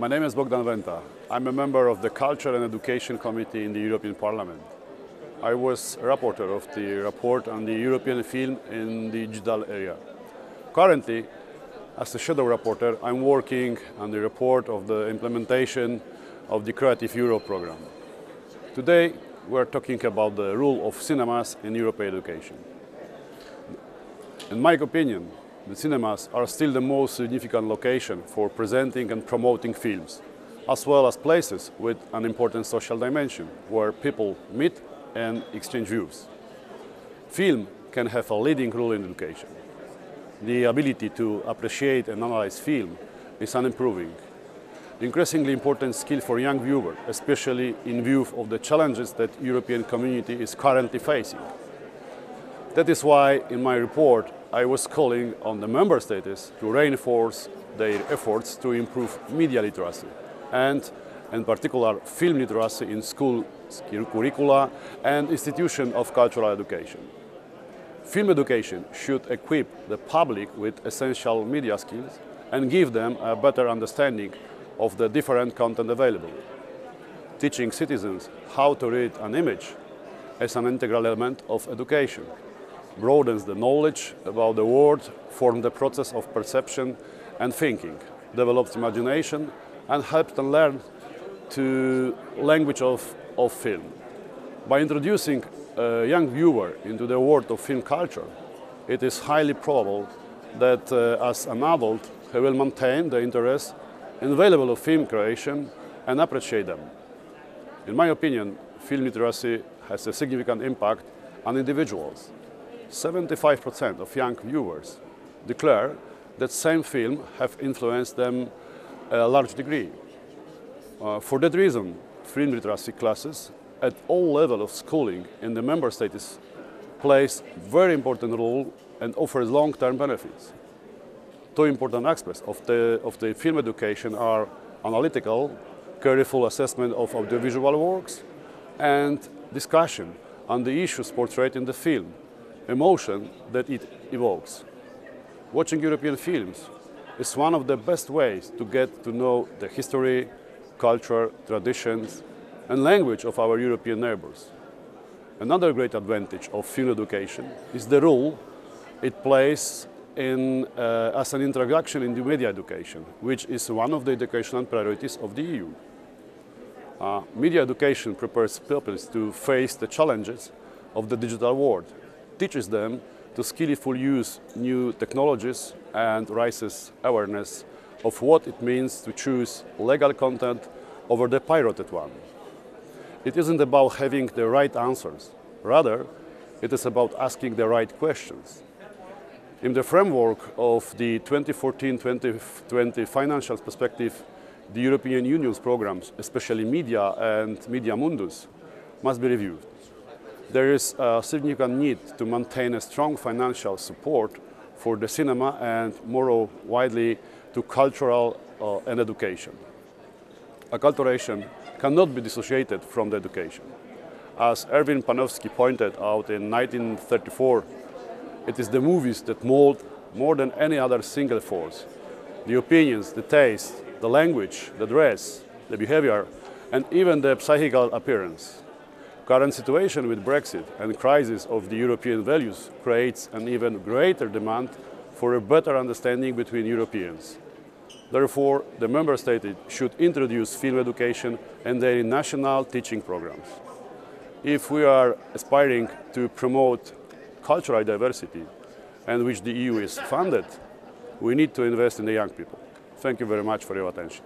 My name is Bogdan Wenta. I'm a member of the Culture and Education Committee in the European Parliament. I was a rapporteur of the report on the European film in the digital area. Currently, as a shadow rapporteur, I'm working on the report of the implementation of the Creative Europe program. Today, we're talking about the role of cinemas in European education. In my opinion, the cinemas are still the most significant location for presenting and promoting films, as well as places with an important social dimension where people meet and exchange views. Film can have a leading role in education. The ability to appreciate and analyze film is an improving. Increasingly important skill for young viewers, especially in view of the challenges that European community is currently facing. That is why in my report I was calling on the member states to reinforce their efforts to improve media literacy and in particular film literacy in school curricula and institutions of cultural education. Film education should equip the public with essential media skills and give them a better understanding of the different content available. Teaching citizens how to read an image is an integral element of education broadens the knowledge about the world, forms the process of perception and thinking, develops imagination, and helps them learn to language of, of film. By introducing a young viewer into the world of film culture, it is highly probable that uh, as an adult he will maintain the interest in available of film creation and appreciate them. In my opinion, film literacy has a significant impact on individuals 75% of young viewers declare that same film have influenced them a large degree. Uh, for that reason, film literacy classes at all levels of schooling in the member states plays very important role and offers long-term benefits. Two important aspects of the, of the film education are analytical, careful assessment of audiovisual works, and discussion on the issues portrayed in the film, emotion that it evokes. Watching European films is one of the best ways to get to know the history, culture, traditions, and language of our European neighbors. Another great advantage of film education is the role it plays in, uh, as an introduction into media education, which is one of the educational priorities of the EU. Uh, media education prepares pupils to face the challenges of the digital world teaches them to skillfully use new technologies and raises awareness of what it means to choose legal content over the pirated one. It isn't about having the right answers. Rather, it is about asking the right questions. In the framework of the 2014-2020 financial perspective, the European Union's programs, especially media and Media Mundus, must be reviewed there is a significant need to maintain a strong financial support for the cinema and more widely to cultural uh, and education. Acculturation cannot be dissociated from the education. As Erwin Panofsky pointed out in 1934, it is the movies that mold more than any other single force. The opinions, the taste, the language, the dress, the behavior, and even the psychical appearance. Current situation with Brexit and crisis of the European values creates an even greater demand for a better understanding between Europeans. Therefore, the Member States should introduce film education in their national teaching programs. If we are aspiring to promote cultural diversity, and which the EU is funded, we need to invest in the young people. Thank you very much for your attention.